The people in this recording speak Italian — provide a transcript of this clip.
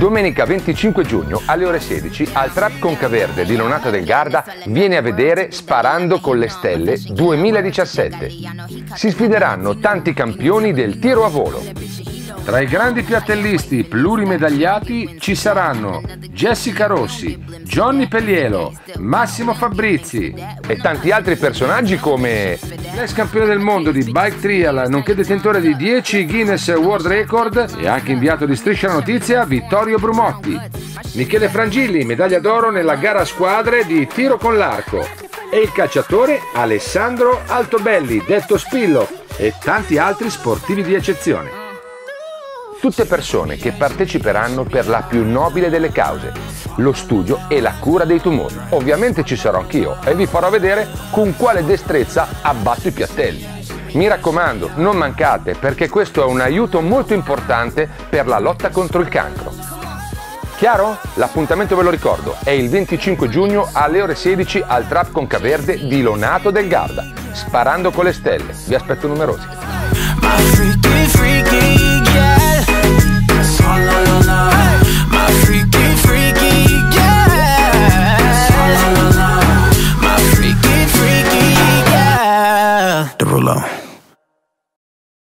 Domenica 25 giugno alle ore 16 al Trap Concaverde di Lonata del Garda viene a vedere Sparando con le Stelle 2017. Si sfideranno tanti campioni del tiro a volo. Tra i grandi piattellisti plurimedagliati ci saranno Jessica Rossi, Johnny Pellielo, Massimo Fabrizi e tanti altri personaggi come l'ex campione del mondo di bike trial, nonché detentore di 10 Guinness World Record e anche inviato di Striscia la Notizia Vittorio Brumotti, Michele Frangilli, medaglia d'oro nella gara a squadre di tiro con l'arco e il calciatore Alessandro Altobelli, detto Spillo e tanti altri sportivi di eccezione. Tutte persone che parteciperanno per la più nobile delle cause, lo studio e la cura dei tumori. Ovviamente ci sarò anch'io e vi farò vedere con quale destrezza abbatto i piattelli. Mi raccomando, non mancate perché questo è un aiuto molto importante per la lotta contro il cancro. Chiaro? L'appuntamento ve lo ricordo, è il 25 giugno alle ore 16 al Trap Concaverde di Lonato del Garda, sparando con le stelle. Vi aspetto numerosi. Alone.